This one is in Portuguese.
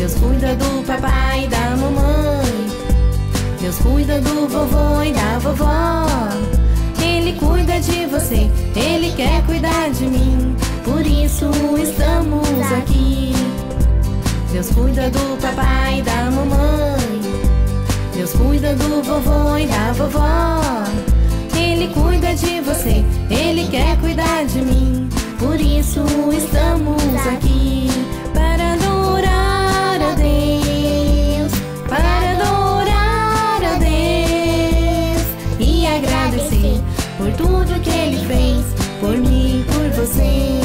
Deus cuida do papai e da mamãe. Deus cuida do vovô e da vovó. Ele cuida de você, ele quer cuidar de mim. Por isso estamos aqui. Deus cuida do papai e da mamãe. Deus cuida do vovô e da vovó. Ele cuida de você, ele quer cuidar de mim. Por isso estamos. agradecer por tudo que ele fez, por mim, por você.